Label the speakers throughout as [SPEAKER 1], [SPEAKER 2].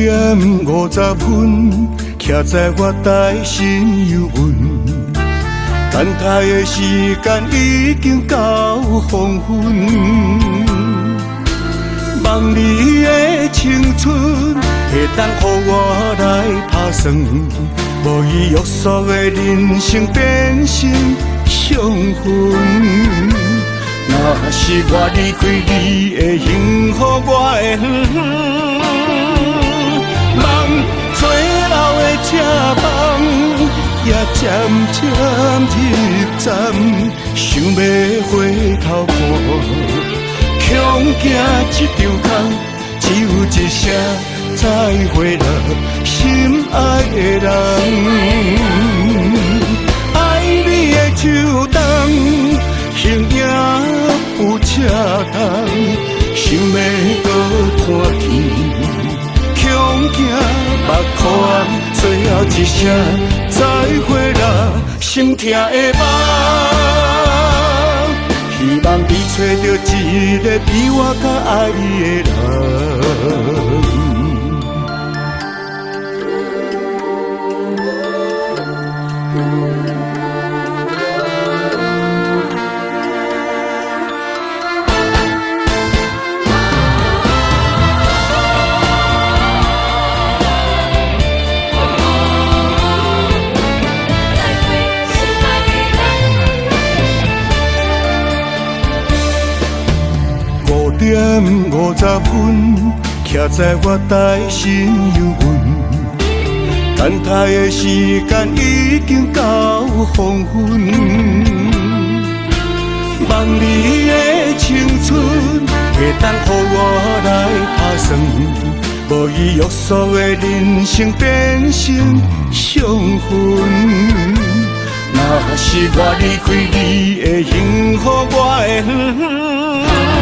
[SPEAKER 1] 点五十分，徛在我台心犹温。等待的时间已经到黄昏。望你的青春会当予我来打算，无伊约束的人生变成伤痕。若是我离开你的幸福，我会远。渐渐入站，想要回头看。恐惊一场空，只有一声再会了，心爱的人。一声再会啦，心痛的梦。希望你找到一个比我更爱你的人。点五十分，徛在我台心犹温。等待的时间已经到黄昏。梦里的青春会当予我来打算，无伊约束的人生变成伤痕。若是我离开你的幸福，我会远。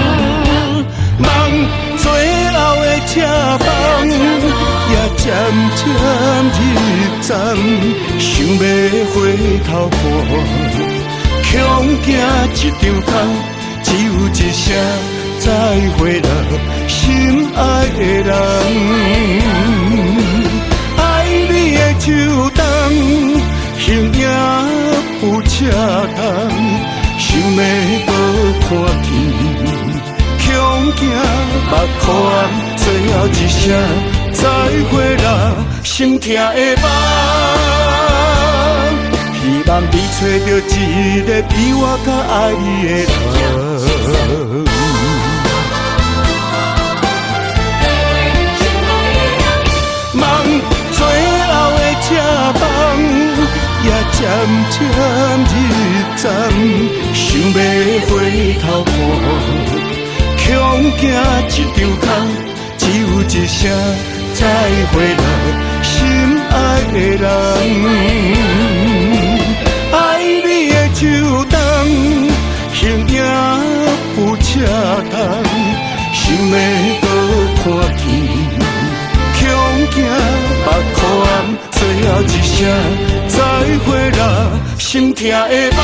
[SPEAKER 1] 车房，也渐渐入站，想要回头看，强行一场空，只有一声再会了，心爱的人。爱你的秋冬，形影有车重，想要多看见。行目眶，最后一声再会啦，心痛的梦。希望你找到一个比我较爱你的人。梦做老的车房，也渐渐入站，想要回头看。强行一张空，只有一声再会了，心爱的人。爱你的秋冬，形影有车重，想要多看见。强行目眶，最后一声再会了，心痛的梦。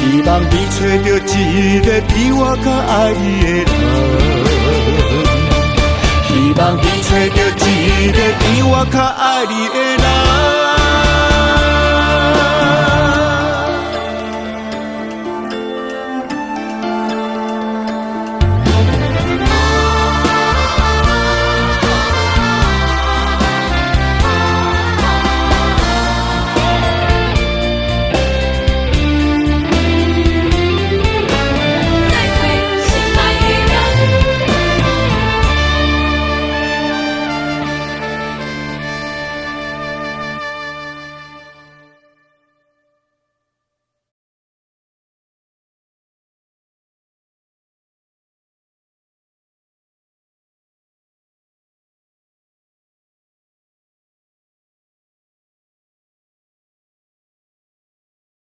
[SPEAKER 1] 希望你找到一个比我更爱你的人，希望你找到一个比我较爱你的人。